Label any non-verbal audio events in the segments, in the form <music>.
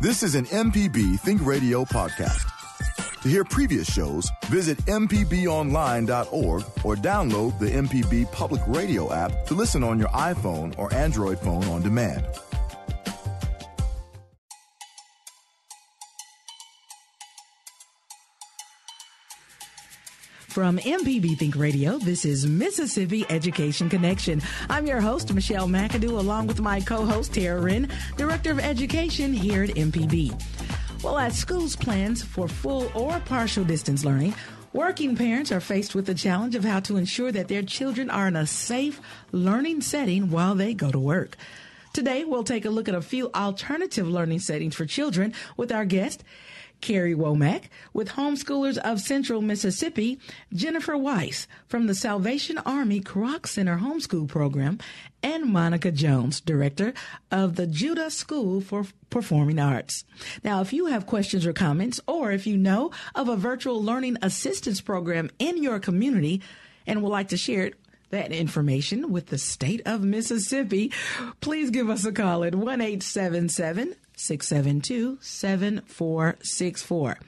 This is an MPB Think Radio podcast. To hear previous shows, visit MPBOnline.org or download the MPB Public Radio app to listen on your iPhone or Android phone on demand. From MPB Think Radio, this is Mississippi Education Connection. I'm your host, Michelle McAdoo, along with my co-host, Tara Wren, Director of Education here at MPB. Well, as schools plans for full or partial distance learning, working parents are faced with the challenge of how to ensure that their children are in a safe learning setting while they go to work. Today, we'll take a look at a few alternative learning settings for children with our guest, Karrie Womack, with homeschoolers of Central Mississippi, Jennifer Weiss from the Salvation Army Kroc Center Homeschool Program, and Monica Jones, director of the Judah School for Performing Arts. Now, if you have questions or comments, or if you know of a virtual learning assistance program in your community and would like to share it, that information with the state of Mississippi, please give us a call at 1 877 672 7464.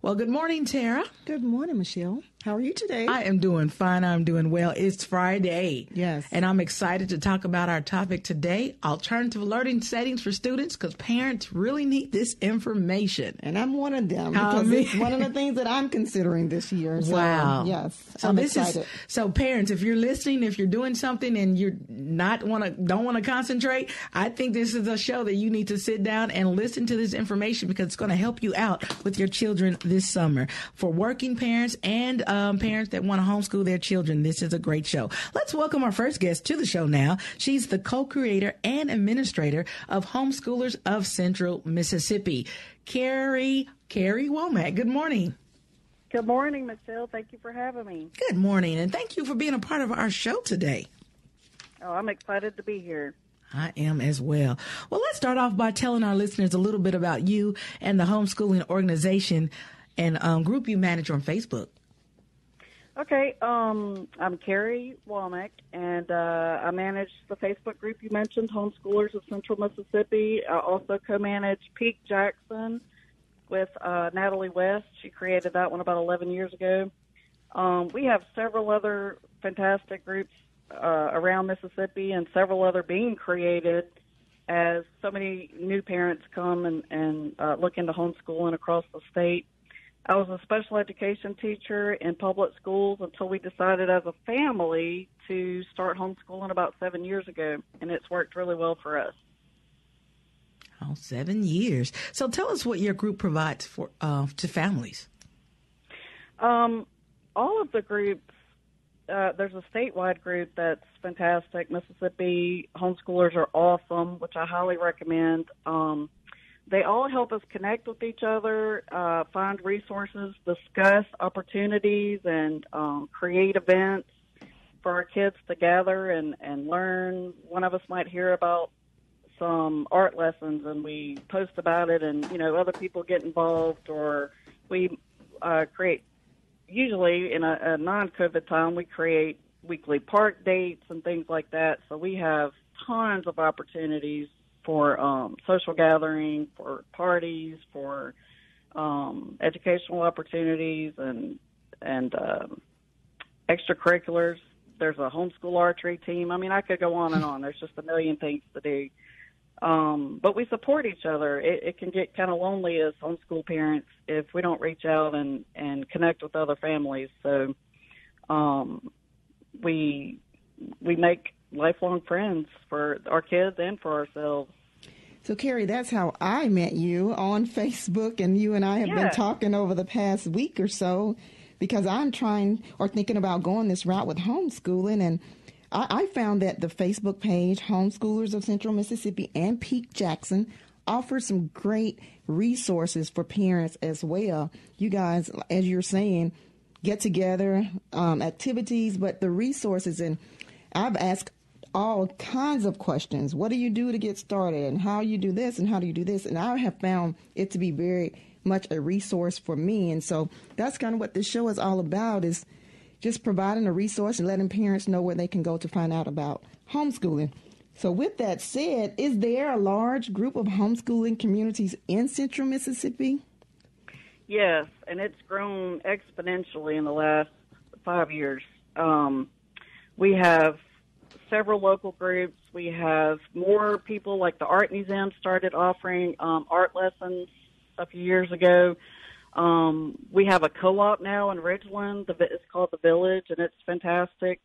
Well, good morning, Tara. Good morning, Michelle. How are you today? I am doing fine. I'm doing well. It's Friday. Yes. And I'm excited to talk about our topic today alternative learning settings for students because parents really need this information. And I'm one of them because it's one of the things that I'm considering this year. So, wow. Yes. So I'm this excited. is so parents, if you're listening, if you're doing something and you're not want to don't want to concentrate, I think this is a show that you need to sit down and listen to this information because it's going to help you out with your children this summer. For working parents and um, parents that want to homeschool their children, this is a great show. Let's welcome our first guest to the show now. She's the co-creator and administrator of Homeschoolers of Central Mississippi, Karrie Karrie Womack. Good morning. Good morning, Michelle. Thank you for having me. Good morning, and thank you for being a part of our show today. Oh, I'm excited to be here. I am as well. Well, let's start off by telling our listeners a little bit about you and the homeschooling organization and um, group you manage on Facebook. Okay, um, I'm Karrie Womack, and uh, I manage the Facebook group you mentioned, Homeschoolers of Central Mississippi. I also co-manage Peak Jackson with uh, Natalie West. She created that one about 11 years ago. Um, we have several other fantastic groups uh, around Mississippi and several other being created as so many new parents come and, and uh, look into homeschooling across the state. I was a special education teacher in public schools until we decided as a family to start homeschooling about seven years ago, and it's worked really well for us. Oh, seven years. So tell us what your group provides for uh, to families. Um, all of the groups, uh, there's a statewide group that's fantastic. Mississippi homeschoolers are awesome, which I highly recommend. Um, they all help us connect with each other, uh, find resources, discuss opportunities, and um, create events for our kids to gather and, and learn. One of us might hear about some art lessons and we post about it, and you know other people get involved, or we uh, create. Usually, in a, a non-COVID time, we create weekly park dates and things like that. So we have tons of opportunities for um, social gathering, for parties, for um, educational opportunities, and and um, extracurriculars. There's a homeschool archery team. I mean, I could go on and on. There's just a million things to do. Um, but we support each other. It, it can get kind of lonely as homeschool parents if we don't reach out and, and connect with other families. So um, we we make lifelong friends for our kids and for ourselves. So, Karrie, that's how I met you on <laughs> Facebook, and you and I have Yeah. been talking over the past week or so because I'm trying or thinking about going this route with homeschooling. And I, I found that the Facebook page, Homeschoolers of Central Mississippi and Peak Jackson, offers some great resources for parents as well. You guys, as you're saying, get together, um, activities, but the resources. And I've asked all kinds of questions. What do you do to get started? And how you do this? And how do you do this? And I have found it to be very much a resource for me. And so that's kind of what this show is all about is just providing a resource and letting parents know where they can go to find out about homeschooling. So, with that said, is there a large group of homeschooling communities in central Mississippi? Yes, and it's grown exponentially in the last five years. Um, we have several local groups. We have more people like the Art Museum started offering um, art lessons a few years ago. Um, we have a co-op now in Ridgeland. The, it's called the Village, and it's fantastic.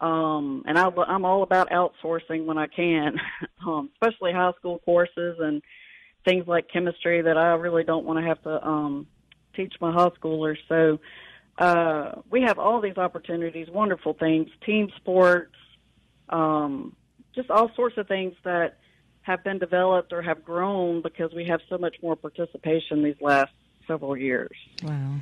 Um, and I, I'm all about outsourcing when I can, <laughs> um, especially high school courses and things like chemistry that I really don't want to have to um, teach my high schoolers. So uh, we have all these opportunities, wonderful things, team sports, um, just all sorts of things that have been developed or have grown because we have so much more participation these last several years. Wow.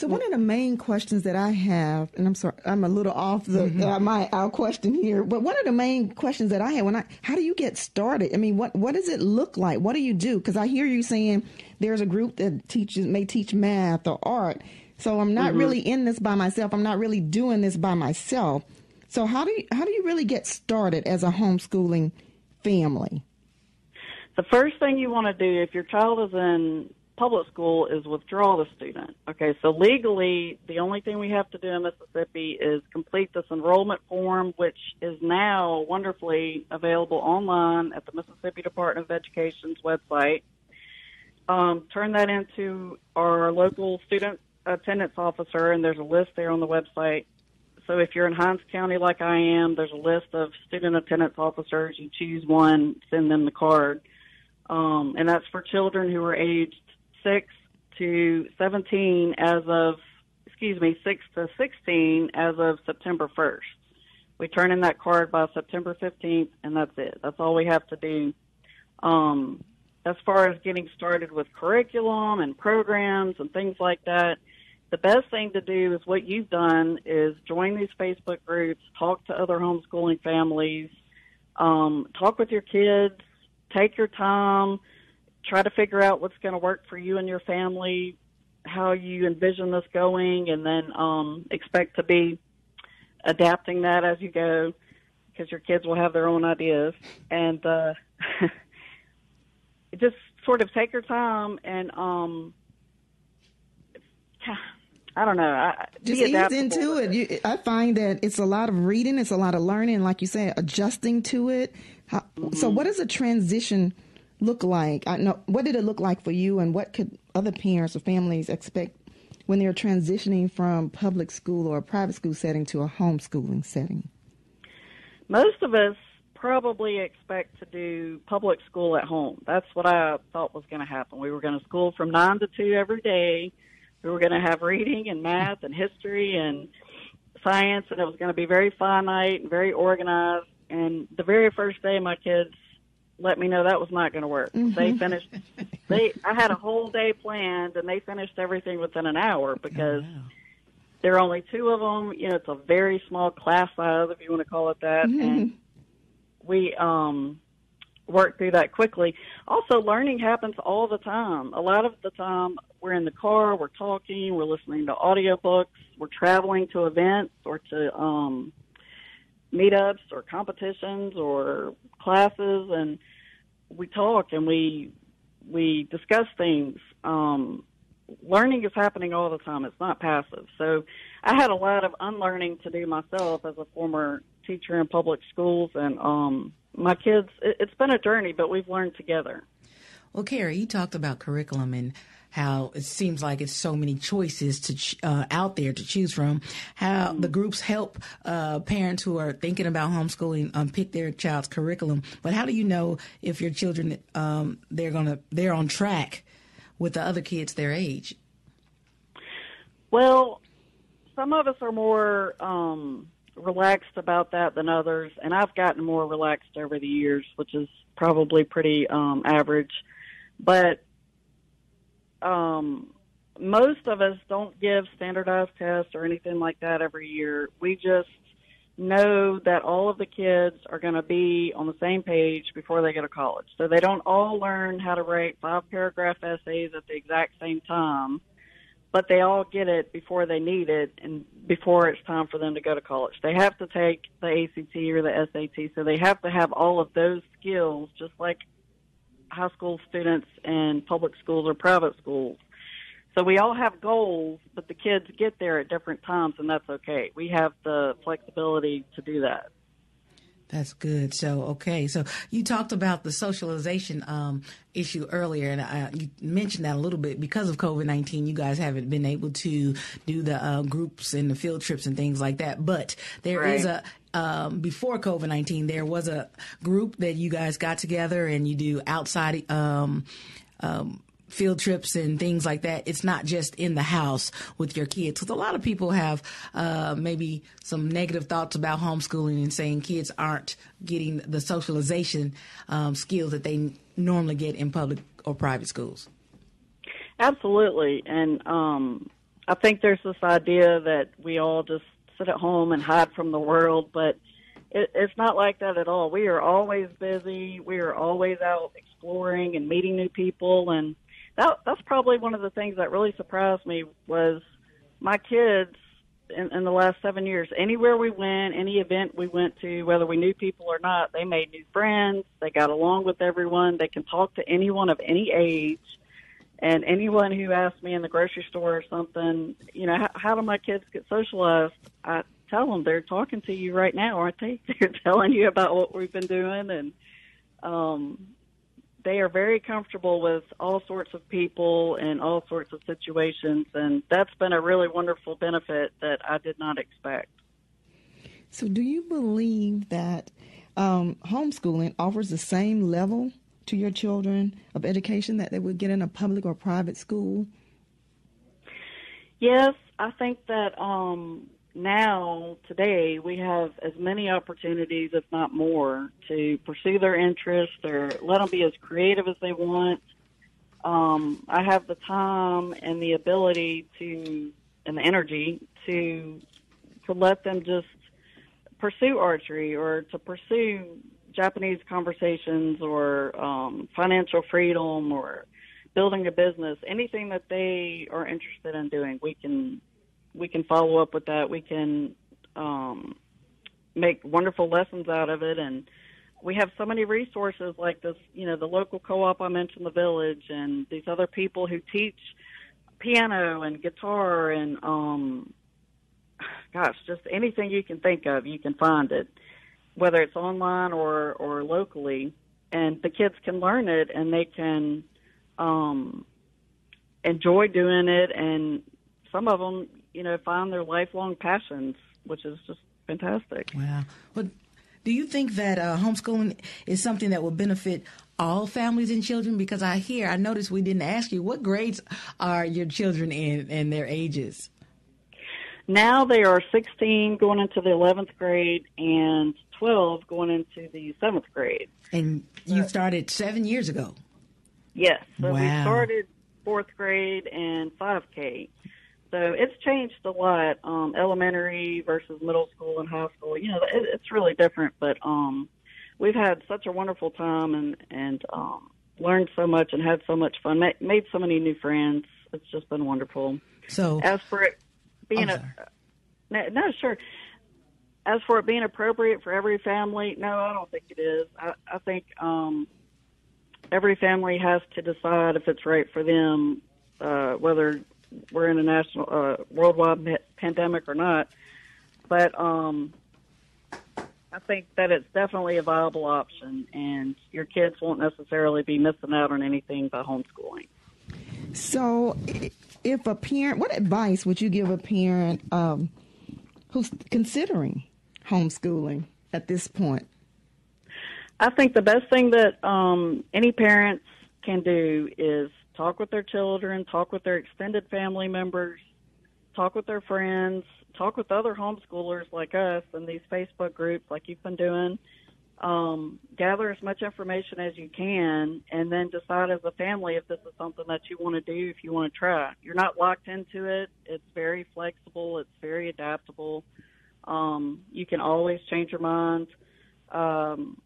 So one of the main questions that I have, and I'm sorry, I'm a little off the mm-hmm. uh, my our question here, but one of the main questions that I have when I, how do you get started? I mean, what what does it look like? What do you do? Because I hear you saying there's a group that teaches may teach math or art. So I'm not mm-hmm. really in this by myself. I'm not really doing this by myself. So how do you, how do you really get started as a homeschooling family? The first thing you want to do if your child is in public school is withdraw the student. Okay, so legally, the only thing we have to do in Mississippi is complete this enrollment form, which is now wonderfully available online at the Mississippi Department of Education's website. Um, turn that into our local student attendance officer, and there's a list there on the website. So if you're in Hinds County like I am, there's a list of student attendance officers. You choose one, send them the card. Um, and that's for children who are aged 6 to 17 as of, excuse me, 6 to 16 as of September 1st. We turn in that card by September 15th, and that's it. That's all we have to do. Um, as far as getting started with curriculum and programs and things like that, the best thing to do is what you've done is join these Facebook groups, talk to other homeschooling families, um, talk with your kids, take your time, try to figure out what's going to work for you and your family, how you envision this going, and then um, expect to be adapting that as you go because your kids will have their own ideas. And uh, <laughs> just sort of take your time and um, I don't know. I, just ease into it. You, I find that it's a lot of reading, it's a lot of learning, like you said, adjusting to it. How, mm-hmm. So, what does a transition look like? I know what did it look like for you, and what could other parents or families expect when they're transitioning from public school or a private school setting to a homeschooling setting? Most of us probably expect to do public school at home. That's what I thought was going to happen. We were going to school from nine to two every day. We were going to have reading and math and history and science, and it was going to be very finite and very organized. And the very first day, my kids let me know that was not going to work. Mm-hmm. They finished. They I had a whole day planned, and they finished everything within an hour because. Oh, wow. There are only two of them. You know, it's a very small class size, if you want to call it that. Mm-hmm. And we um work through that quickly. Also, learning happens all the time. A lot of the time, we're in the car, we're talking, we're listening to audiobooks, we're traveling to events or to um, meetups or competitions or classes, and we talk and we we discuss things. Um, learning is happening all the time. It's not passive. So I had a lot of unlearning to do myself as a former teacher in public schools, and um, my kids. It, it's been a journey, but we've learned together. Well, Karrie, you talked about curriculum and how it seems like it's so many choices to ch- uh, out there to choose from. How the groups help uh, parents who are thinking about homeschooling um, pick their child's curriculum. But how do you know if your children um, they're gonna they're on track with the other kids their age? Well, some of us are more um, relaxed about that than others, and I've gotten more relaxed over the years, which is probably pretty um, average. But um, most of us don't give standardized tests or anything like that every year. We just know that all of the kids are going to be on the same page before they go to college. So they don't all learn how to write five paragraph essays at the exact same time. But they all get it before they need it and before it's time for them to go to college. They have to take the ACT or the SAT, so they have to have all of those skills, just like high school students in public schools or private schools. So we all have goals, but the kids get there at different times, and that's okay. We have the flexibility to do that. That's good. So, okay. So you talked about the socialization um, issue earlier, and I, you mentioned that a little bit. Because of COVID 19, you guys haven't been able to do the uh, groups and the field trips and things like that. But there right. is a, um, before COVID 19, there was a group that you guys got together and you do outside um, um, field trips and things like that. It's not just in the house with your kids. Because a lot of people have uh, maybe some negative thoughts about homeschooling and saying kids aren't getting the socialization um, skills that they normally get in public or private schools. Absolutely. And um, I think there's this idea that we all just sit at home and hide from the world, but it, it's not like that at all. We are always busy. We are always out exploring and meeting new people and that that's probably one of the things that really surprised me was my kids in, in the last seven years. Anywhere we went, any event we went to, whether we knew people or not, they made new friends. They got along with everyone. They can talk to anyone of any age. And anyone who asks me in the grocery store or something, you know, how, how do my kids get socialized? I tell them they're talking to you right now, aren't they? <laughs> They're telling you about what we've been doing, and um, they are very comfortable with all sorts of people and all sorts of situations, and that's been a really wonderful benefit that I did not expect. So, do you believe that um, homeschooling offers the same level to your children of education that they would get in a public or private school? Yes, I think that um, now, today, we have as many opportunities, if not more, to pursue their interests or let them be as creative as they want. Um, I have the time and the ability to, and the energy to, to let them just pursue archery or to pursue Japanese conversations or um, financial freedom or building a business, anything that they are interested in doing, we can we can follow up with that. We can um, make wonderful lessons out of it, and we have so many resources like this. You know, the local co-op I mentioned, the village, and these other people who teach piano and guitar and um, gosh, just anything you can think of, you can find it, whether it's online or or locally, and the kids can learn it and they can um, enjoy doing it and some of them you know, find their lifelong passions, which is just fantastic. Wow. But do you think that uh, homeschooling is something that will benefit all families and children? Because I hear, I noticed we didn't ask you, what grades are your children in and their ages? Now they are 16 going into the 11th grade and 12 going into the 7th grade. And you started seven years ago? Yes. So wow. we started fourth grade and 5K. So it's changed a lot, um, elementary versus middle school and high school. You know, it, it's really different, but um, we've had such a wonderful time and and um, learned so much and had so much fun. Ma- made so many new friends. It's just been wonderful. So as for it being a no, no, sure. As for it being appropriate for every family, no, I don't think it is. I, I think um, every family has to decide if it's right for them, uh, whether we're in a national, uh, worldwide pandemic or not. But um, I think that it's definitely a viable option, and your kids won't necessarily be missing out on anything by homeschooling. So, if a parent, what advice would you give a parent um, who's considering homeschooling at this point? I think the best thing that um, any parents can do is talk with their children, talk with their extended family members, talk with their friends, talk with other homeschoolers like us in these Facebook groups like you've been doing. Um, gather as much information as you can and then decide as a family if this is something that you want to do, if you want to try. You're not locked into it. It's very flexible. It's very adaptable. Um, you can always change your mind. Um,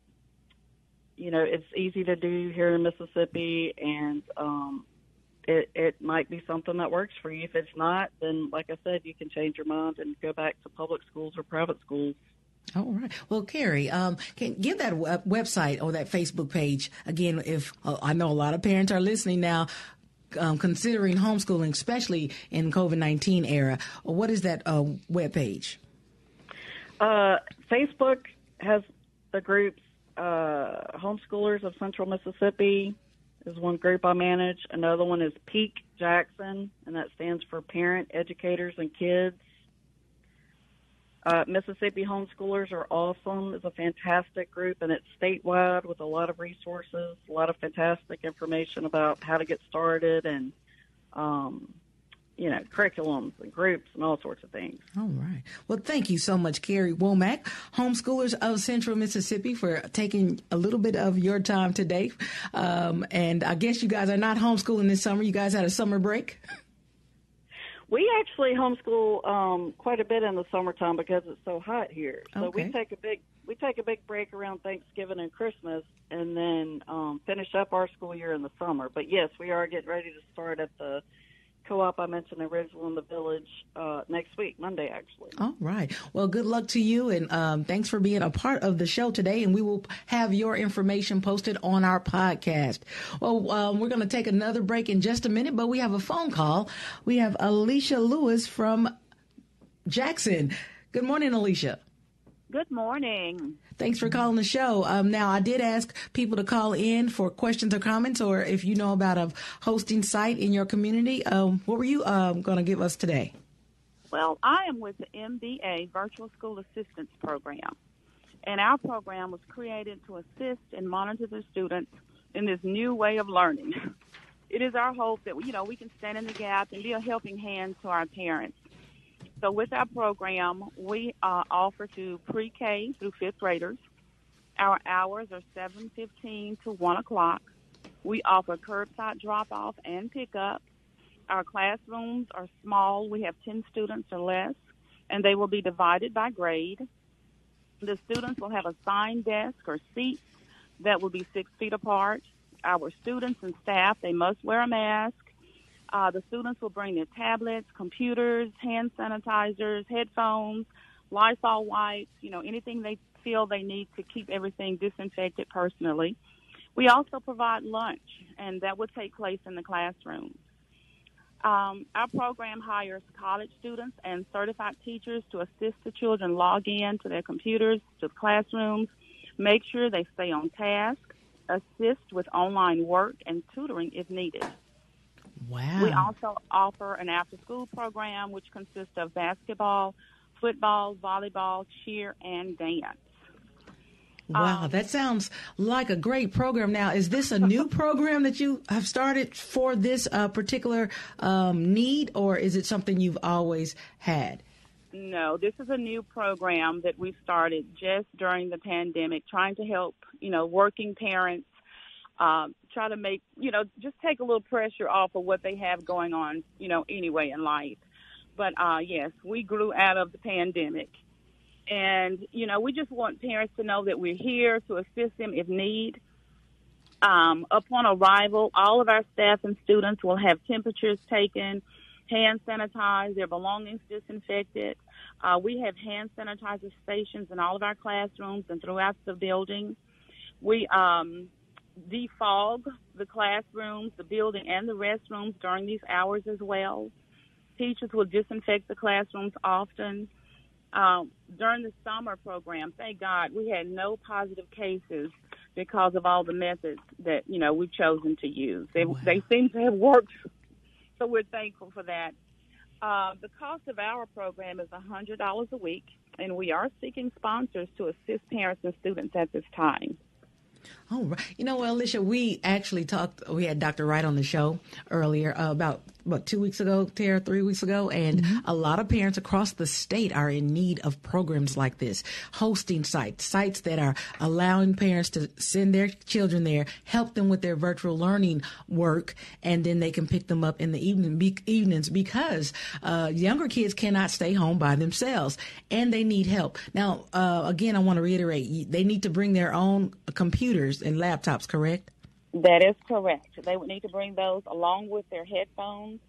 you know, it's easy to do here in Mississippi, and um, it it might be something that works for you. If it's not, then like I said, you can change your mind and go back to public schools or private schools. All right. Well, Karrie, um, can give that web- website or that Facebook page again. If uh, I know a lot of parents are listening now, um, considering homeschooling, especially in COVID nineteen era, what is that uh, web page? Uh, Facebook has the groups uh, Homeschoolers of Central Mississippi is one group I manage. Another one is Peak Jackson, and that stands for Parent Educators and Kids. Uh, Mississippi Homeschoolers are awesome. It's a fantastic group, and it's statewide with a lot of resources, a lot of fantastic information about how to get started and um, you know, curriculums and groups and all sorts of things. All right. Well, thank you so much, Karrie Womack, homeschoolers of Central Mississippi, for taking a little bit of your time today. Um, and I guess you guys are not homeschooling this summer. You guys had a summer break. We actually homeschool um, quite a bit in the summertime because it's so hot here. So okay. we take a big we take a big break around Thanksgiving and Christmas, and then um, finish up our school year in the summer. But yes, we are getting ready to start at the co-op I mentioned in Ridgeville in the Village uh, next week, Monday actually. All right. Well, good luck to you, and um, thanks for being a part of the show today. And we will have your information posted on our podcast. Well, um, we're going to take another break in just a minute, but we have a phone call. We have Elisha Lewis from Jackson. Good morning, Alicia. Good morning. Thanks for calling the show. Um, now, I did ask people to call in for questions or comments, or if you know about a hosting site in your community. Um, what were you um, going to give us today? Well, I am with the MBA Virtual School Assistance Program, and our program was created to assist and monitor the students in this new way of learning. <laughs> It is our hope that you know we can stand in the gap and be a helping hand to our parents so with our program, we uh, offer to pre-K through fifth graders. Our hours are 7:15 to 1 o'clock. We offer curbside drop-off and pickup. Our classrooms are small. We have 10 students or less, and they will be divided by grade. The students will have a assigned desk or seats that will be six feet apart. Our students and staff, they must wear a mask uh, the students will bring their tablets, computers, hand sanitizers, headphones, Lysol wipes, you know, anything they feel they need to keep everything disinfected personally. We also provide lunch, and that will take place in the classroom. Um, our program hires college students and certified teachers to assist the children log in to their computers, to the classrooms, make sure they stay on task, assist with online work and tutoring if needed. Wow. We also offer an after school program which consists of basketball, football, volleyball, cheer, and dance. Wow, um, that sounds like a great program. Now, is this a new <laughs> program that you have started for this uh, particular um, need, or is it something you've always had? No, this is a new program that we started just during the pandemic, trying to help you know working parents um, try to make you know just take a little pressure off of what they have going on you know anyway in life. But uh yes we grew out of the pandemic. And you know we just want parents to know that we're here to assist them if need. Um, upon arrival all of our staff and students will have temperatures taken hand sanitized their belongings disinfected. Uh, we have hand sanitizer stations in all of our classrooms and throughout the building. We um, defog the classrooms, the building, and the restrooms during these hours as well. Teachers will disinfect the classrooms often. Um, during the summer program, thank God, we had no positive cases because of all the methods that you know we've chosen to use. They wow. they seem to have worked, <laughs> so we're thankful for that. Uh, the cost of our program is $100 a week, and we are seeking sponsors to assist parents and students at this time. Oh, right. You know, well, Elisha, we actually talked, we had Dr. Wright on the show earlier uh, about what two weeks ago, Tara, three weeks ago, and mm-hmm. a lot of parents across the state are in need of programs like this, hosting sites, sites that are allowing parents to send their children there, help them with their virtual learning work, and then they can pick them up in the evening be, evenings because uh, younger kids cannot stay home by themselves and they need help. Now, uh, again, I want to reiterate, they need to bring their own computers and laptops, correct? That is correct. They would need to bring those along with their headphones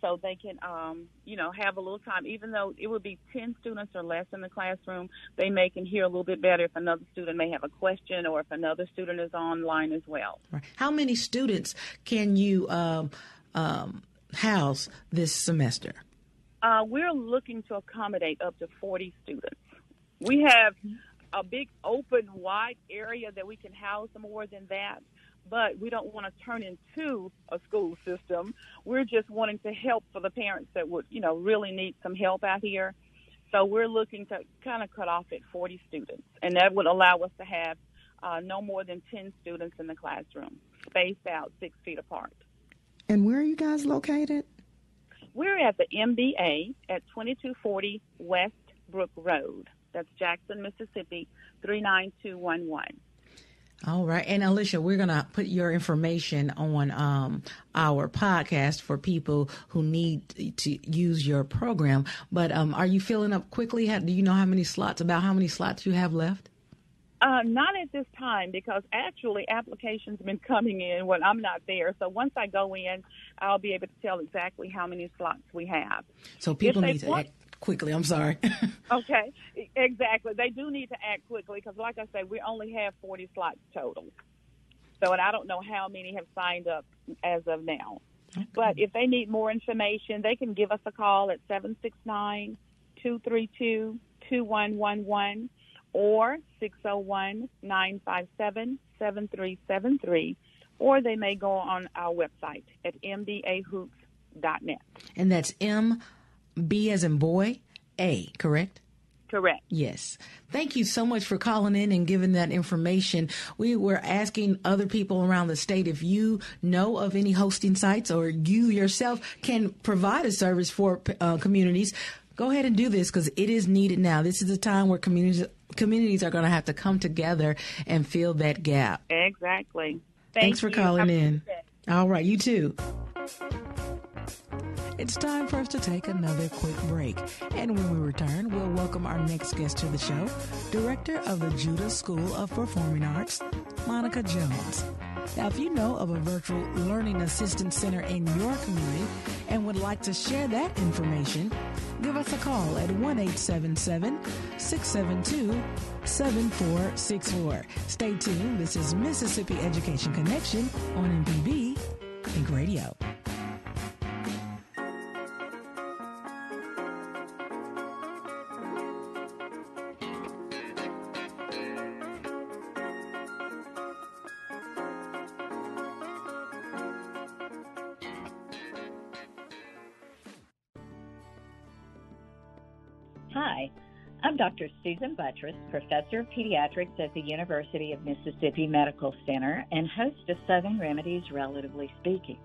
so they can, um, you know, have a little time. Even though it would be 10 students or less in the classroom, they may can hear a little bit better if another student may have a question or if another student is online as well. Right. How many students can you um, um, house this semester? Uh, we're looking to accommodate up to 40 students. We have a big open, wide area that we can house more than that but we don't want to turn into a school system. We're just wanting to help for the parents that would, you know, really need some help out here. So we're looking to kind of cut off at 40 students, and that would allow us to have uh, no more than 10 students in the classroom, spaced out six feet apart. And where are you guys located? We're at the MBA at 2240 West Brook Road. That's Jackson, Mississippi, 39211. All right. And Elisha, we're going to put your information on um, our podcast for people who need to use your program. But um, are you filling up quickly? How, do you know how many slots, about how many slots you have left? Uh, not at this time because actually applications have been coming in when I'm not there. So once I go in, I'll be able to tell exactly how many slots we have. So people need to want, quickly. I'm sorry. <laughs> okay, exactly. They do need to act quickly because, like I said, we only have 40 slots total. So, and I don't know how many have signed up as of now. Okay. But if they need more information, they can give us a call at 769 232 2111 or 601 957 7373. Or they may go on our website at mbahoops.net. And that's M B as in boy, A, correct? Correct. Yes. Thank you so much for calling in and giving that information. We were asking other people around the state if you know of any hosting sites or you yourself can provide a service for uh, communities. Go ahead and do this because it is needed now. This is a time where communities communities are going to have to come together and fill that gap. Exactly. Thank Thanks for you. calling in. All right, you too. It's time for us to take another quick break. And when we return, we'll welcome our next guest to the show, Director of the Judah School of Performing Arts, Monica Jones. Now, if you know of a virtual learning assistance center in your community and would like to share that information, give us a call at 1 877 672 7464. Stay tuned. This is Mississippi Education Connection on MPB Think Radio. Dr. Susan Buttross, Professor of Pediatrics at the University of Mississippi Medical Center and host of Southern Remedies Relatively Speaking.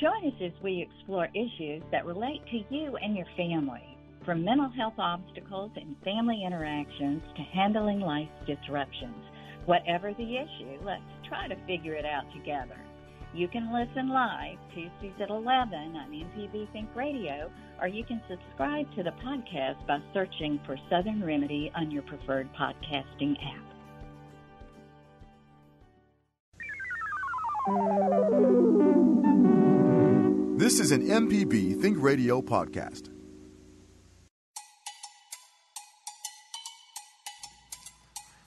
Join us as we explore issues that relate to you and your family, from mental health obstacles and family interactions to handling life's disruptions. Whatever the issue, let's try to figure it out together. You can listen live Tuesdays at 11 on MPB Think Radio, or you can subscribe to the podcast by searching for Southern Remedy on your preferred podcasting app. This is an MPB Think Radio podcast.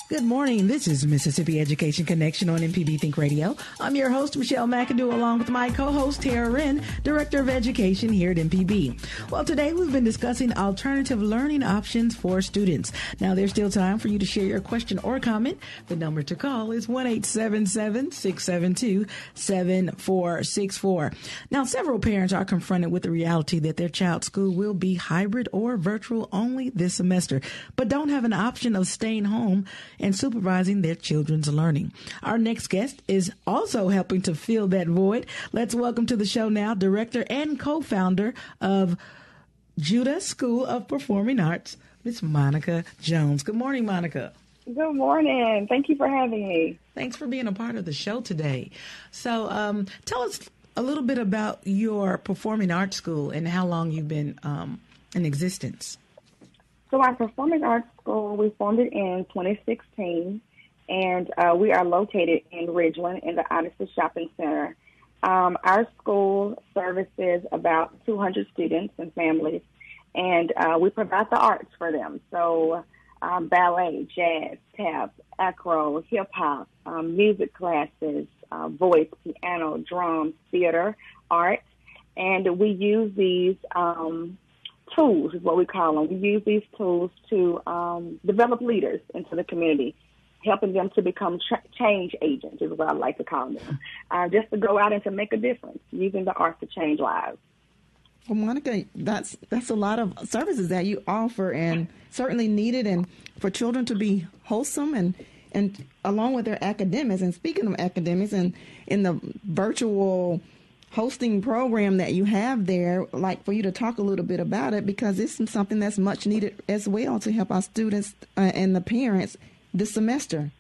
Good morning. This is Mississippi Education Connection on MPB Think Radio. I'm your host, Michelle McAdoo, along with my co-host, Tara Wren, Director of Education here at MPB. Well, today we've been discussing alternative learning options for students. Now, there's still time for you to share your question or comment. The number to call is 1-877-672-7464. Now, several parents are confronted with the reality that their child's school will be hybrid or virtual only this semester, but don't have an option of staying home and supervising their children's learning. Our next guest is also helping to fill that void. Let's welcome to the show now director and co-founder of Judah School of Performing Arts, Miss Monica Jones. Good morning, Monica. Good morning. Thank you for having me. Thanks for being a part of the show today. So, um, tell us a little bit about your performing arts school and how long you've been um, in existence. So our performing arts school, we formed it in 2016, and uh, we are located in Ridgeland in the Odyssey Shopping Center. Um, our school services about 200 students and families, and uh, we provide the arts for them. So, um, ballet, jazz, tap, acro, hip hop, um, music classes, uh, voice, piano, drums, theater, art, and we use these um, tools, is what we call them. We use these tools to um, develop leaders into the community helping them to become tra- change agents is what I like to call them. <laughs> Uh, just to go out and to make a difference using the arts to change lives. Well, Monica, that's that's a lot of services that you offer, and certainly needed, and for children to be wholesome and and along with their academics. And speaking of academics, and in the virtual hosting program that you have there, like for you to talk a little bit about it, because it's something that's much needed as well to help our students uh, and the parents this semester?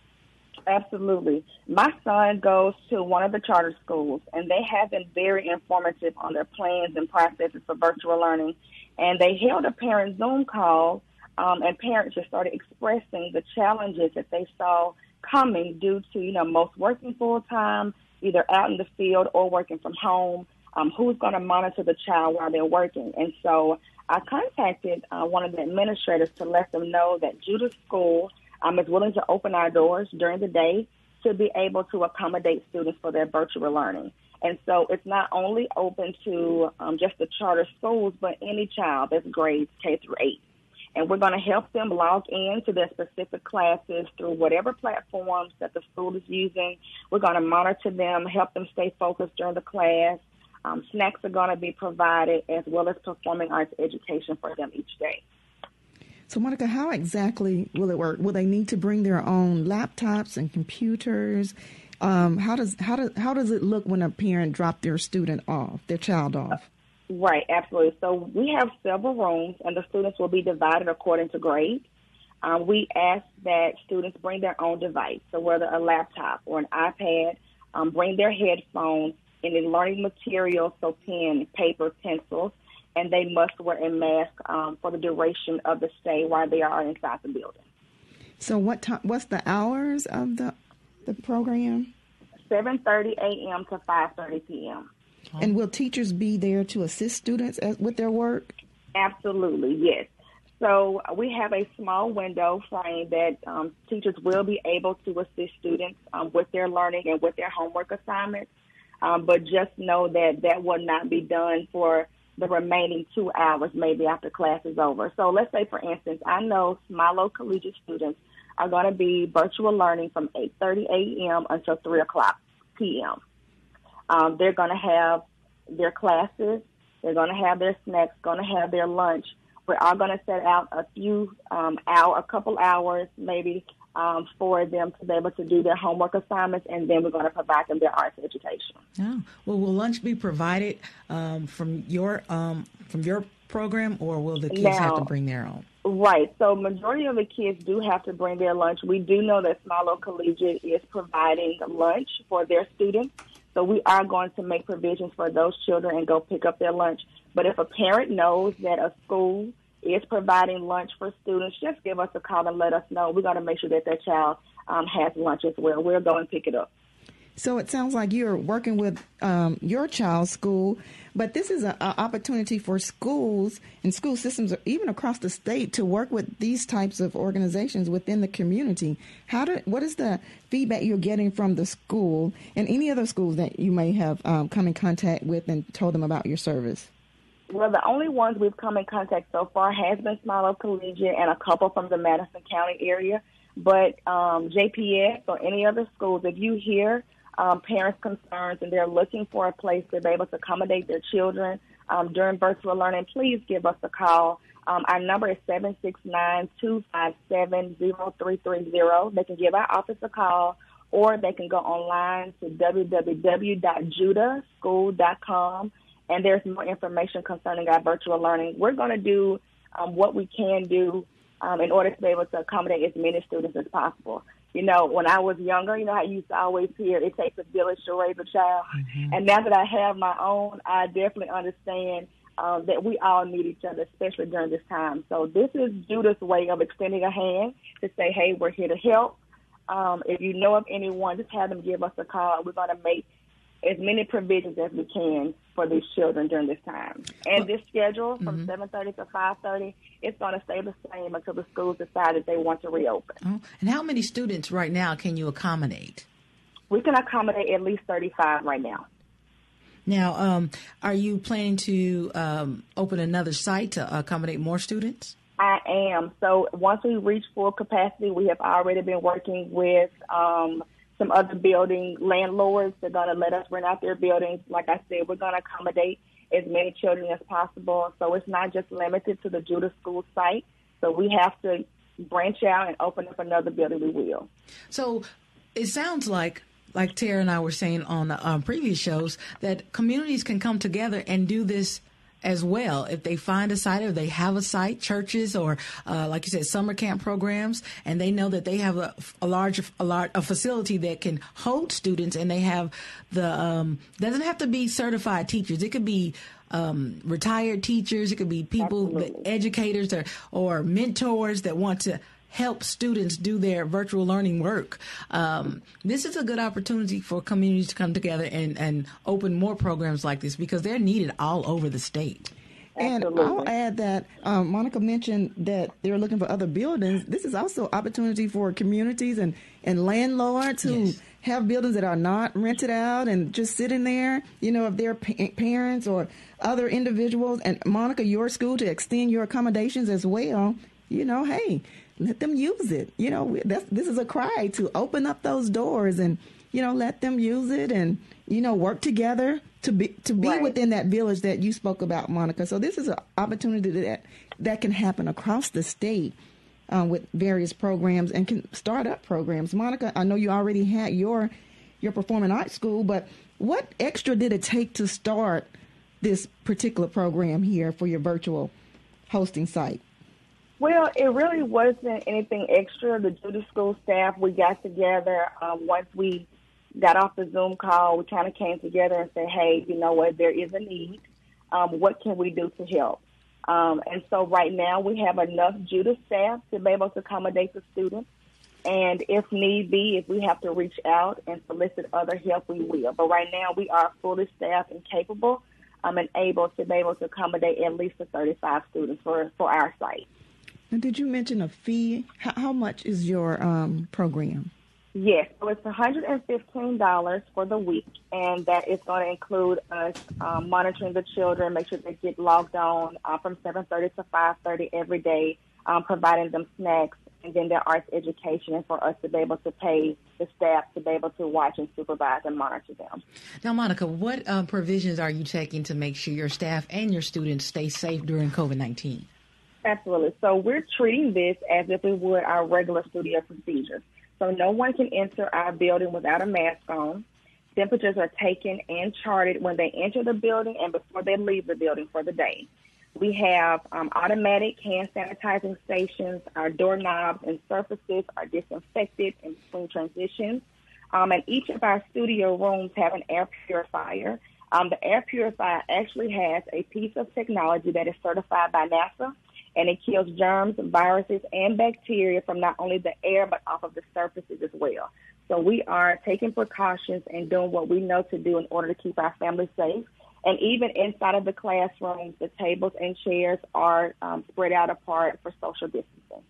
Absolutely. My son goes to one of the charter schools, and they have been very informative on their plans and processes for virtual learning. And they held a parent Zoom call, um, and parents just started expressing the challenges that they saw coming due to, you know, most working full time, either out in the field or working from home. Um, who's going to monitor the child while they're working? And so I contacted uh, one of the administrators to let them know that Judah School um, is willing to open our doors during the day to be able to accommodate students for their virtual learning. And so it's not only open to um, just the charter schools, but any child that's grades K through 8. And we're going to help them log in to their specific classes through whatever platforms that the school is using. We're going to monitor them, help them stay focused during the class. Um, snacks are going to be provided as well as performing arts education for them each day. So, Monica, how exactly will it work? Will they need to bring their own laptops and computers? Um, how does how does how does it look when a parent drop their student off, their child off? Right, absolutely. So we have several rooms, and the students will be divided according to grade. Um, we ask that students bring their own device, so whether a laptop or an iPad, um, bring their headphones, any learning materials, so pen, paper, pencils, and they must wear a mask um, for the duration of the stay while they are inside the building. So, what time? What's the hours of the the program? Seven thirty a.m. to five thirty p.m. And will teachers be there to assist students with their work? Absolutely, yes. So we have a small window frame that um, teachers will be able to assist students um, with their learning and with their homework assignments. Um, but just know that that will not be done for the remaining two hours maybe after class is over. So let's say, for instance, I know Smilow Collegiate students are going to be virtual learning from 8.30 a.m. until 3 o'clock p.m. Um, they're going to have their classes. They're going to have their snacks, going to have their lunch. We're all going to set out a few um, hour, a couple hours, maybe um, for them to be able to do their homework assignments, and then we're going to provide them their arts education. Oh, well, will lunch be provided um, from your um, from your program, or will the kids now, have to bring their own? Right. So, majority of the kids do have to bring their lunch. We do know that Smilow Collegiate is providing lunch for their students. So we are going to make provisions for those children and go pick up their lunch. But if a parent knows that a school is providing lunch for students, just give us a call and let us know. We're going to make sure that their child um, has lunch as well. We'll go and pick it up. So it sounds like you're working with um, your child's school, but this is an opportunity for schools and school systems, even across the state, to work with these types of organizations within the community. How do, what is the feedback you're getting from the school and any other schools that you may have um, come in contact with and told them about your service? Well, the only ones we've come in contact so far has been Smilow Collegiate and a couple from the Madison County area. But um, JPS or any other schools, if you hear um, parents' concerns and they're looking for a place to be able to accommodate their children um, during virtual learning, please give us a call. Um, our number is 769-257-0330. They can give our office a call or they can go online to www.judahschool.com and there's more information concerning our virtual learning. We're going to do um, what we can do um, in order to be able to accommodate as many students as possible. You know, when I was younger, you know, I used to always hear it takes a village to raise a child. Mm-hmm. And now that I have my own, I definitely understand um, that we all need each other, especially during this time. So this is Judah's way of extending a hand to say, hey, we're here to help. Um, if you know of anyone, just have them give us a call. We're going to make as many provisions as we can for these children during this time. And this schedule from Mm-hmm. 7:30 to 5:30, it's going to stay the same until the schools decide that they want to reopen. Oh, and how many students right now can you accommodate? We can accommodate at least 35 right now. Now, um, are you planning to um, open another site to accommodate more students? I am. So once we reach full capacity, we have already been working with um, some other building landlords. They're going to let us rent out their buildings. Like I said, we're going to accommodate as many children as possible. So it's not just limited to the Judah School site. So we have to branch out and open up another building. We will. So it sounds like, like Tara and I were saying on um, previous shows, that communities can come together and do this as well. If they find a site or they have a site churches or uh, like you said summer camp programs and they know that they have a, a large a large a facility that can hold students and they have the um, doesn't have to be certified teachers. It could be um, retired teachers. It could be people educators or or mentors that want to help students do their virtual learning work. Um, this is a good opportunity for communities to come together and, and open more programs like this because they're needed all over the state. And I'll add that um, Monica mentioned that they're looking for other buildings. This is also opportunity for communities and, and landlords who Yes. have buildings that are not rented out and just sitting there. You know, if they're pa- parents or other individuals, and Monica, your school to extend your accommodations as well. You know, hey, let them use it. You know, that's, this is a cry to open up those doors and you know let them use it and you know work together to be to be Right. within that village that you spoke about, Monica. So this is an opportunity that that can happen across the state uh, with various programs and can start up programs. Monica, I know you already had your your performing arts school, but what extra did it take to start this particular program here for your virtual hosting site? Well, it really wasn't anything extra. The Judah School staff, we got together um, once we got off the Zoom call. We kind of came together and said, "Hey, you know what? There is a need. Um, what can we do to help?" Um, and so right now we have enough Judah staff to be able to accommodate the students. And if need be, if we have to reach out and solicit other help, we will. But right now we are fully staffed and capable um, and able to be able to accommodate at least the 35 students for, for our site. And did you mention a fee? How, how much is your um, program? Yes, so it's $115 for the week, and that is going to include us um, monitoring the children, make sure they get logged on uh, from 7.30 to 5.30 every day, um, providing them snacks, and then their arts education, and for us to be able to pay the staff to be able to watch and supervise and monitor them. Now, Monica, what uh, provisions are you taking to make sure your staff and your students stay safe during COVID 19? Absolutely. So we're treating this as if we would our regular studio procedures. So no one can enter our building without a mask on. Temperatures are taken and charted when they enter the building and before they leave the building for the day. We have um, automatic hand sanitizing stations. Our doorknobs and surfaces are disinfected in between transitions. Um, and each of our studio rooms have an air purifier. Um, the air purifier actually has a piece of technology that is certified by NASA, and it kills germs, viruses, and bacteria from not only the air but off of the surfaces as well. So we are taking precautions and doing what we know to do in order to keep our families safe. And even inside of the classrooms, the tables and chairs are um, spread out apart for social distancing.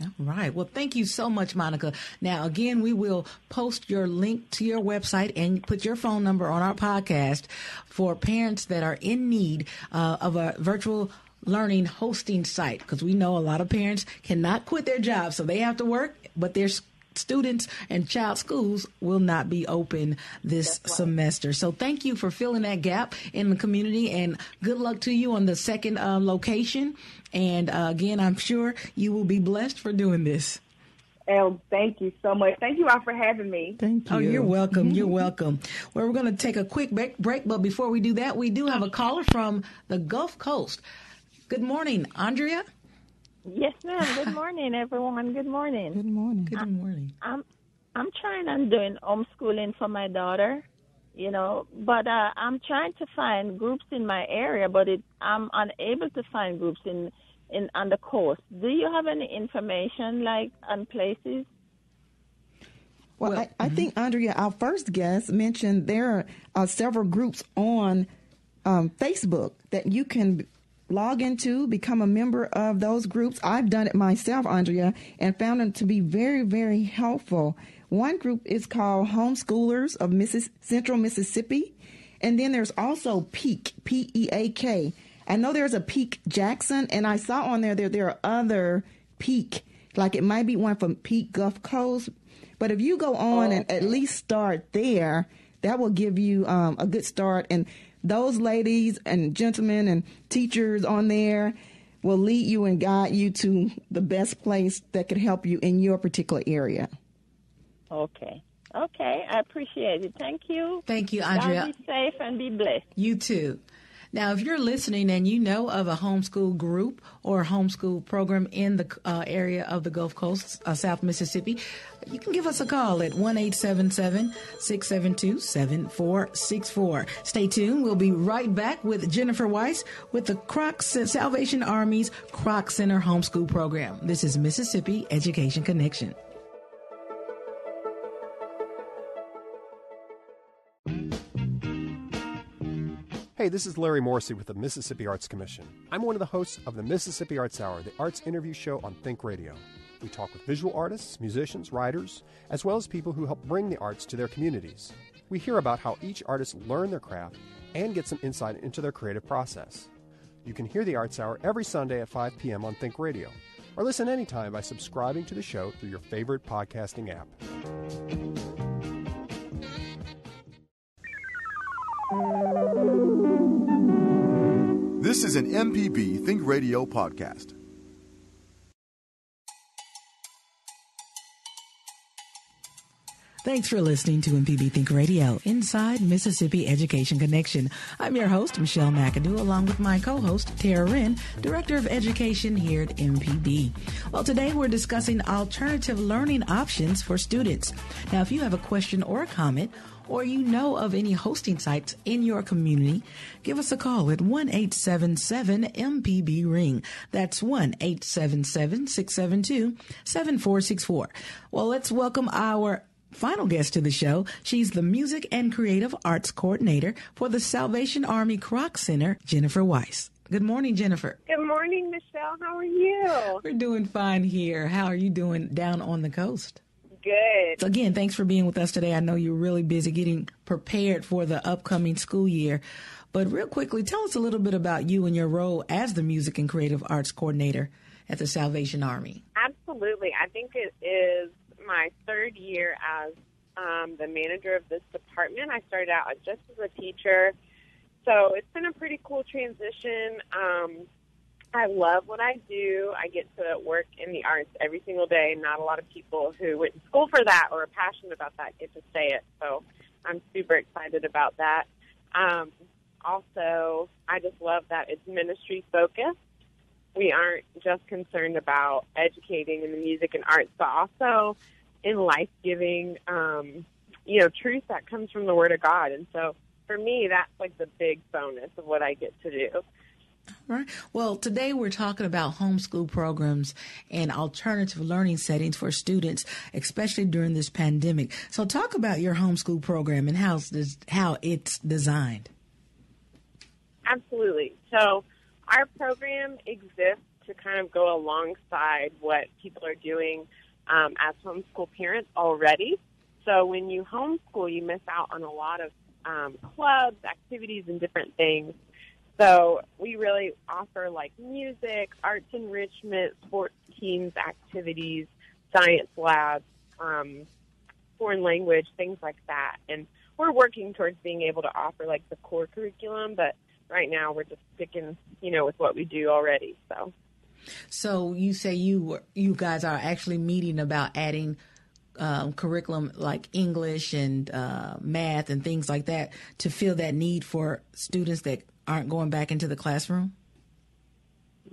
All right. Well, thank you so much, Monica. Now, again, we will post your link to your website and put your phone number on our podcast for parents that are in need uh, of a virtual learning hosting site because we know a lot of parents cannot quit their jobs, so they have to work, but their students and child schools will not be open this semester. So thank you for filling that gap in the community and good luck to you on the second uh, location. And uh, again, I'm sure you will be blessed for doing this. And thank you so much. Thank you all for having me. Thank you. Oh, you're welcome. You're <laughs> welcome. Well, we're going to take a quick break, break, but before we do that, we do have a caller from the Gulf Coast. Good morning, Andrea. Yes, ma'am. Good <laughs> morning, everyone. Good morning. Good morning. Good morning. I'm I'm trying on doing homeschooling for my daughter, you know, but uh, I'm trying to find groups in my area, but it, I'm unable to find groups in in on the coast. Do you have any information like on places? Well, well I, I mm-hmm. think Andrea, our first guest, mentioned there are several groups on um, Facebook that you can log into, become a member of those groups. I've done it myself, Andrea, and found them to be very, very helpful. One group is called Homeschoolers of Missis- Central Mississippi, and then there's also Peak, P E A K. I know there's a Peak Jackson, and I saw on there that there are other Peak, like it might be one from Peak Gulf Coast. But if you go on oh, and at least start there, that will give you um, a good start. And those ladies and gentlemen and teachers on there will lead you and guide you to the best place that could help you in your particular area. Okay. Okay, I appreciate it. Thank you. Thank you, Andrea. God be safe and be blessed. You too. Now, if you're listening and you know of a homeschool group or homeschool program in the uh, area of the Gulf Coast, uh, South Mississippi, you can give us a call at 1 672 7464. Stay tuned. We'll be right back with Jennifer Weiss with the Kroc Salvation Army's Kroc Center Homeschool Program. This is Mississippi Education Connection. Hey, this is Larry Morrissey with the Mississippi Arts Commission. I'm one of the hosts of the Mississippi Arts Hour, the arts interview show on Think Radio. We talk with visual artists, musicians, writers, as well as people who help bring the arts to their communities. We hear about how each artist learned their craft and get some insight into their creative process. You can hear the Arts Hour every Sunday at 5 p.m. on Think Radio, or listen anytime by subscribing to the show through your favorite podcasting app. This is an MPB Think Radio podcast. Thanks for listening to MPB Think Radio, Inside Mississippi Education Connection. I'm your host, Michelle McAdoo, along with my co-host, Tara Wren, Director of Education here at MPB. Well, today we're discussing alternative learning options for students. Now, if you have a question or a comment, or you know of any hosting sites in your community, give us a call at 1 877 MPB Ring. That's 1 877 672 7464. Well, let's welcome our final guest to the show. She's the Music and Creative Arts Coordinator for the Salvation Army Kroc Center, Jennifer Weiss. Good morning, Jennifer. Good morning, Michelle. How are you? We're doing fine here. How are you doing down on the coast? Good. So again, thanks for being with us today. I know you're really busy getting prepared for the upcoming school year. But real quickly, tell us a little bit about you and your role as the Music and Creative Arts Coordinator at the Salvation Army. Absolutely. I think it is my third year as um, the manager of this department. I started out just as a teacher. So it's been a pretty cool transition. Um, I love what I do. I get to work in the arts every single day. Not a lot of people who went to school for that or are passionate about that get to say it. So I'm super excited about that. Um, also, I just love that it's ministry focused. We aren't just concerned about educating in the music and arts, but also in life giving, um, you know, truth that comes from the Word of God. And so for me, that's like the big bonus of what I get to do. Right. Well, today we're talking about homeschool programs and alternative learning settings for students, especially during this pandemic. So, talk about your homeschool program and how it's, how it's designed. Absolutely. So, our program exists to kind of go alongside what people are doing um, as homeschool parents already. So, when you homeschool, you miss out on a lot of um, clubs, activities, and different things so we really offer like music, arts enrichment, sports teams, activities, science labs, um, foreign language, things like that. And we're working towards being able to offer like the core curriculum, but right now we're just sticking, you know, with what we do already. So. So you say you you guys are actually meeting about adding um, curriculum like English and uh, math and things like that to fill that need for students that aren't going back into the classroom?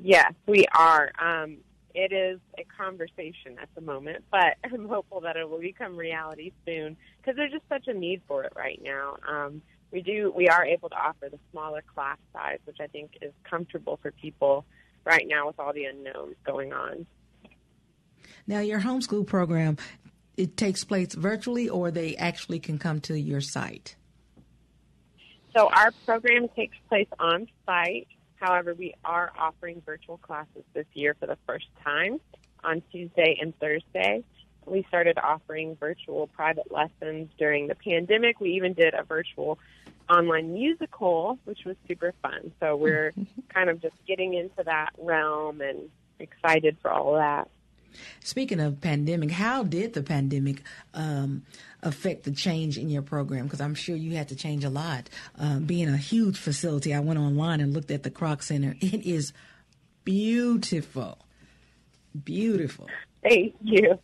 Yes, we are. Um, it is a conversation at the moment, but <laughs> I'm hopeful that it will become reality soon because there's just such a need for it right now. Um, we do, we are able to offer the smaller class size, which I think is comfortable for people right now with all the unknowns going on. Now, your homeschool program it takes place virtually, or they actually can come to your site? So our program takes place on site. However, we are offering virtual classes this year for the first time on Tuesday and Thursday. We started offering virtual private lessons during the pandemic. We even did a virtual online musical, which was super fun. So we're <laughs> kind of just getting into that realm and excited for all of that. Speaking of pandemic, how did the pandemic um, affect the change in your program? Because I'm sure you had to change a lot. Uh, being a huge facility, I went online and looked at the Kroc Center. <laughs> It is beautiful, beautiful. Thank you.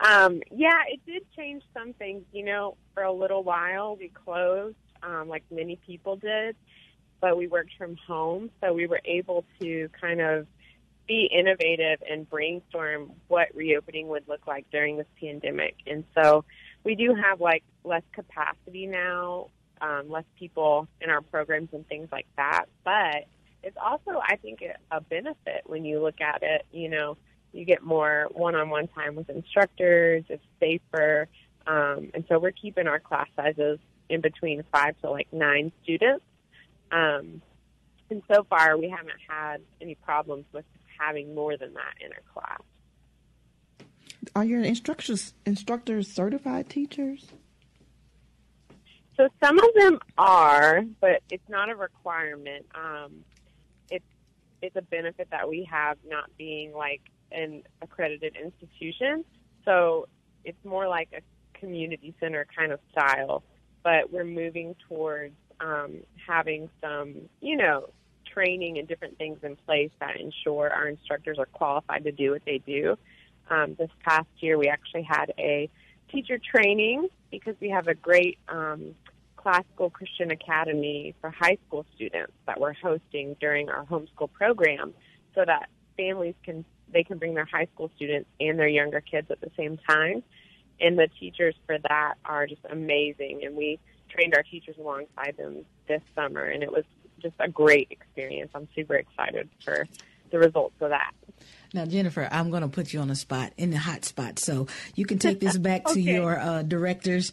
Um, yeah, it did change some things. You know, for a little while we closed, um, like many people did, but we worked from home, so we were able to kind of be innovative and brainstorm what reopening would look like during this pandemic. And so we do have like less capacity now, um, less people in our programs and things like that. But it's also, I think, a benefit when you look at it. You know, you get more one-on-one time with instructors. It's safer, um, and so we're keeping our class sizes in between five to like nine students. Um, and so far, we haven't had any problems with having more than that in a class. Are your instructors instructors certified teachers? So some of them are, but it's not a requirement. Um, it's it's a benefit that we have not being like an accredited institution. So it's more like a community center kind of style, but we're moving towards um, having some, you know, training and different things in place that ensure our instructors are qualified to do what they do. Um, this past year, we actually had a teacher training because we have a great um, classical Christian academy for high school students that we're hosting during our homeschool program, so that families can they can bring their high school students and their younger kids at the same time. And the teachers for that are just amazing, and we trained our teachers alongside them this summer, and it was just a great experience. I'm super excited for the results of that. Now, Jennifer, I'm going to put you on the spot, in the hot spot. So you can take this back <laughs> okay. to your uh, directors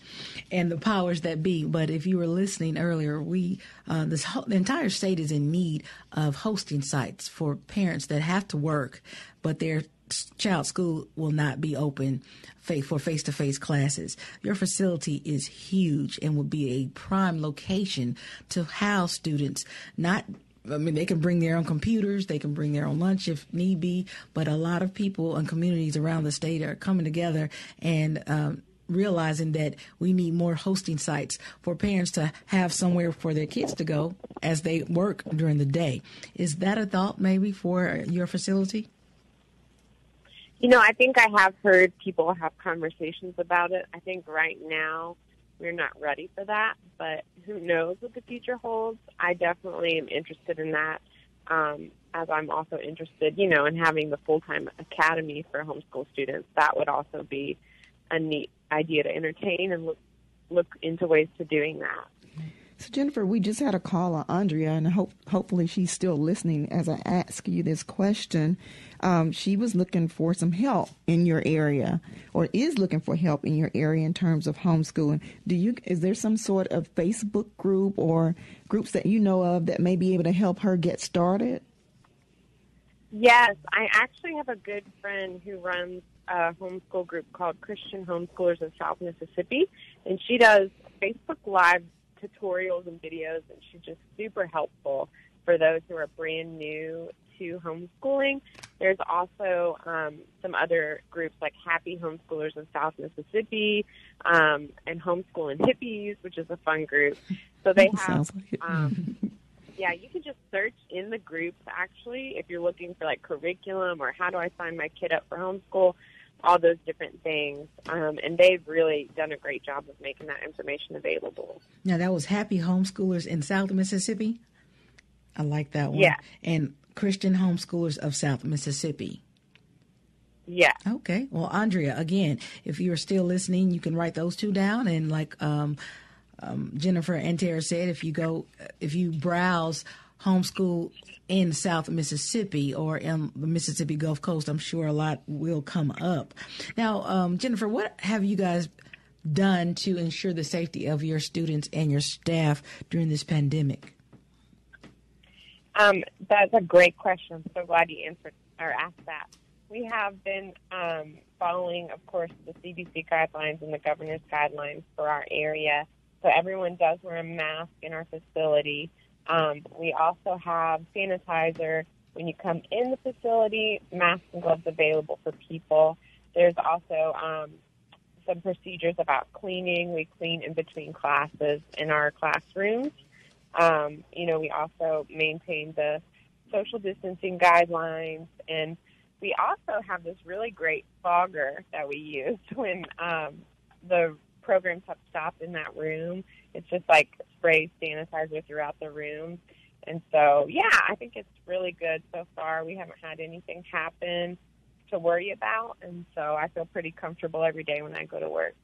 and the powers that be. But if you were listening earlier, we uh, this whole, the entire state is in need of hosting sites for parents that have to work, but their child school will not be open for face to face classes. Your facility is huge and will be a prime location to house students, not I mean, they can bring their own computers, they can bring their own lunch if need be, but a lot of people and communities around the state are coming together and um, realizing that we need more hosting sites for parents to have somewhere for their kids to go as they work during the day. Is that a thought maybe for your facility? You know, I think I have heard people have conversations about it. I think right now we're not ready for that, but who knows what the future holds. I definitely am interested in that. Um, as I'm also interested, you know, in having the full time academy for homeschool students. That would also be a neat idea to entertain and look look into ways to doing that. So, Jennifer, we just had a call on Andrea, and hope, hopefully she's still listening as I ask you this question. Um, she was looking for some help in your area, or is looking for help in your area in terms of homeschooling. Do you? Is there some sort of Facebook group or groups that you know of that may be able to help her get started? Yes, I actually have a good friend who runs a homeschool group called Christian Homeschoolers of South Mississippi, and she does Facebook Live tutorials and videos, and she's just super helpful for those who are brand new to homeschooling. There's also um, some other groups like Happy Homeschoolers of South Mississippi um, and Homeschooling Hippies, which is a fun group. So they <laughs> have, like um, <laughs> yeah, you can just search in the groups actually if you're looking for like curriculum or how do I sign my kid up for homeschool all those different things. Um, and they've really done a great job of making that information available. Now, that was Happy Homeschoolers in South Mississippi. I like that one. Yeah. And Christian Homeschoolers of South Mississippi. Yeah. Okay. Well, Andrea, again, if you're still listening, you can write those two down. And like um, um, Jennifer and Tara said, if you go, if you browse homeschool in South Mississippi or in the Mississippi Gulf Coast, I'm sure a lot will come up. Now, um, Jennifer, what have you guys done to ensure the safety of your students and your staff during this pandemic? Um, that's a great question. I'm so glad you answered or asked that. We have been um, following, of course, the CDC guidelines and the governor's guidelines for our area. So everyone does wear a mask in our facility. Um, we also have sanitizer when you come in the facility, masks and gloves available for people. There's also um, some procedures about cleaning. We clean in between classes in our classrooms. Um, you know, we also maintain the social distancing guidelines, and we also have this really great fogger that we use <laughs> when um, the programs have stopped in that room. It's just like spray sanitizer throughout the room. And so, yeah, I think it's really good so far. We haven't had anything happen to worry about. And so I feel pretty comfortable every day when I go to work.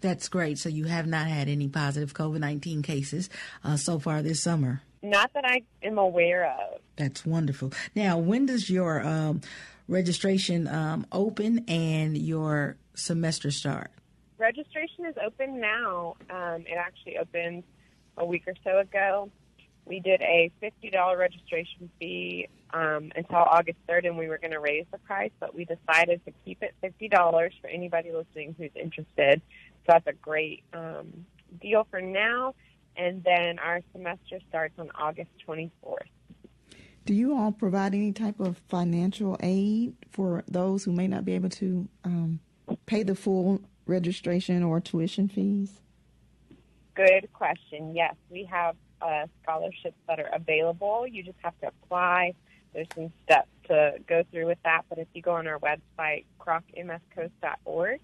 That's great. So you have not had any positive COVID 19 cases uh, so far this summer? Not that I am aware of. That's wonderful. Now, when does your um, registration um, open and your semester start? Registration is open now. Um, it actually opened a week or so ago. We did a $50 registration fee um, until August 3rd, and we were going to raise the price, but we decided to keep it $50 for anybody listening who's interested. So that's a great um, deal for now. And then our semester starts on August 24th. Do you all provide any type of financial aid for those who may not be able to um, pay the full registration or tuition fees? Good question. Yes, we have uh, scholarships that are available. You just have to apply. There's some steps to go through with that, but if you go on our website, krocmscoast.org,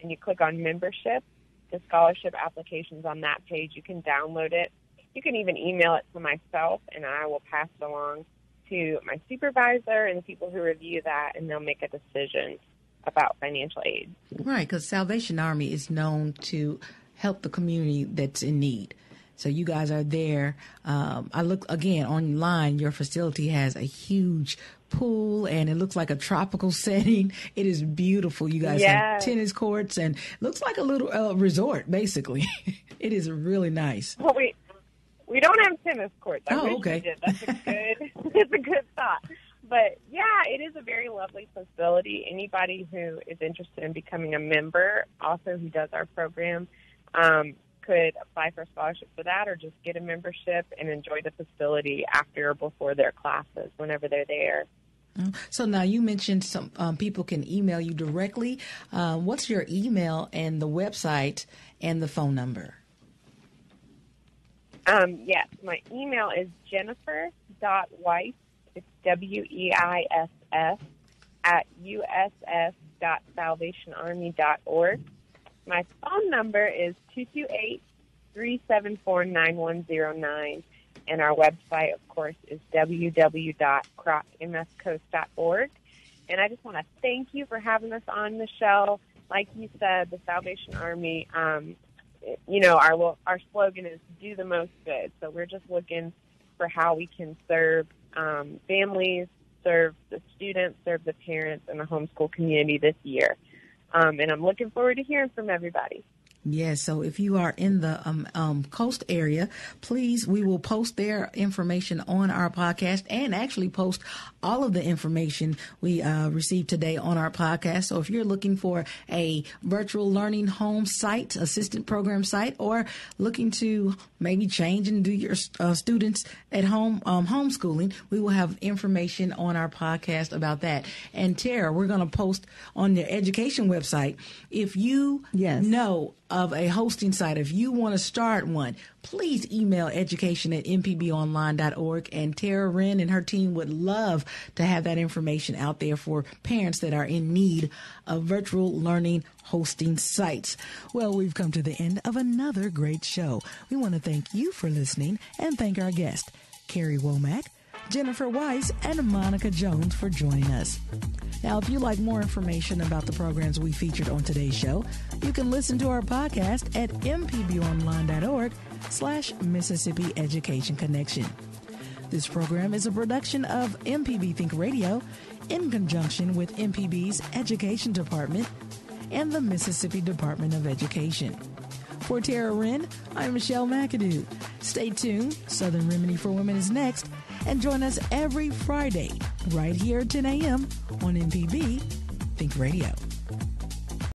and you click on membership, the scholarship applications on that page, you can download it. You can even email it to myself, and I will pass it along to my supervisor and the people who review that, and they'll make a decision about financial aid. Right, because Salvation Army is known to help the community that's in need. So you guys are there. Um, I look again online. Your facility has a huge pool and it looks like a tropical <laughs> setting. It is beautiful. You guys yes. have tennis courts and looks like a little uh, resort, basically. <laughs> it is really nice. Well, we we don't have tennis courts. I oh, okay. <laughs> That's a good. it's a good thought. But yeah, it is a very lovely facility. Anybody who is interested in becoming a member, also who does our program, um, could apply for a scholarship for that or just get a membership and enjoy the facility after or before their classes whenever they're there. So now you mentioned some um, people can email you directly. Uh, what's your email and the website and the phone number? Um, yes, my email is jennifer.weiss, it's W-E-I-S-S, at uss.salvationarmy.org. My phone number is 228 374 9109. And our website, of course, is www.krocmscoast.org. And I just want to thank you for having us on the show. Like you said, the Salvation Army, um, you know, our our slogan is "Do the most good." So we're just looking for how we can serve um, families, serve the students, serve the parents, and the homeschool community this year. Um, and I'm looking forward to hearing from everybody. Yes, so if you are in the um, um, coast area, please, we will post their information on our podcast and actually post all of the information we uh, received today on our podcast. So if you're looking for a virtual learning home site, assistant program site, or looking to maybe change and do your uh, students at home um, homeschooling, we will have information on our podcast about that. And Tara, we're going to post on the education website if you yes. know of a hosting site, if you want to start one, please email education at mpbonline.org. And Tara Wren and her team would love to have that information out there for parents that are in need of virtual learning hosting sites. Well, we've come to the end of another great show. We want to thank you for listening and thank our guest, Karrie Womack, Jennifer Weiss, and Monica Jones for joining us. Now, if you'd like more information about the programs we featured on today's show, you can listen to our podcast at mpbonline.org slash Mississippi Education Connection. This program is a production of MPB Think Radio in conjunction with MPB's Education Department and the Mississippi Department of Education. For Tara Wren, I'm Michelle McAdoo. Stay tuned. Southern Remedy for Women is next. And join us every Friday right here at 10 a.m. on MPB Think Radio.